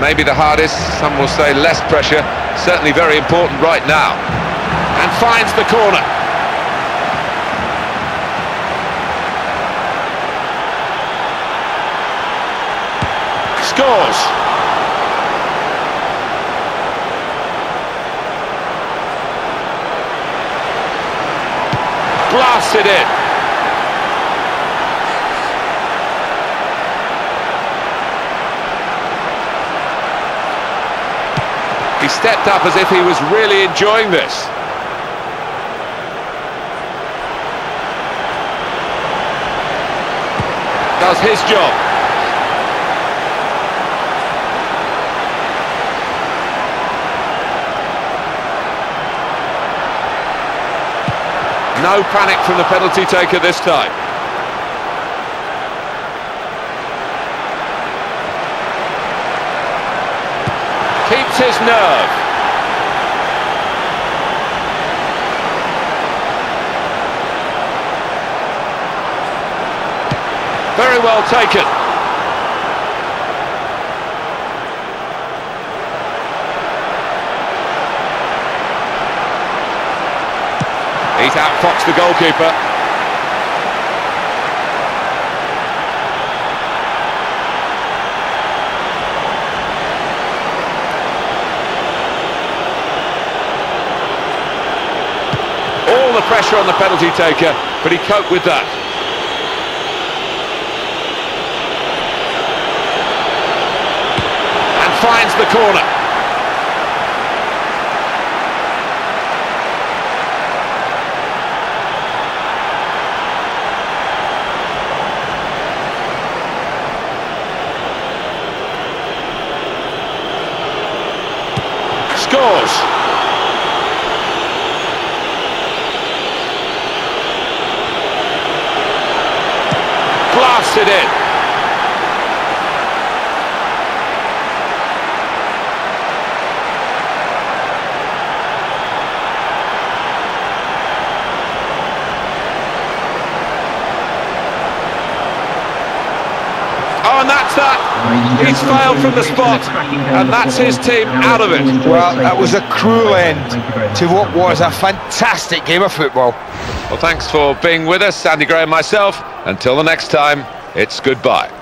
maybe the hardest, some will say less pressure, certainly very important right now. And finds the corner. Scores. Blasts it He stepped up as if he was really enjoying this. Does his job. No panic from the penalty taker this time. His nerve. Very well taken. He's outfoxed the goalkeeper. All the pressure on the penalty taker, but he coped with that. And finds the corner. Scores. Blasted in. Oh, and that's that. He's failed from the spot, and that's his team out of it. Well, that was a cruel end to what was a fantastic game of football. Well, thanks for being with us, Andy Gray and myself. Until the next time, it's goodbye.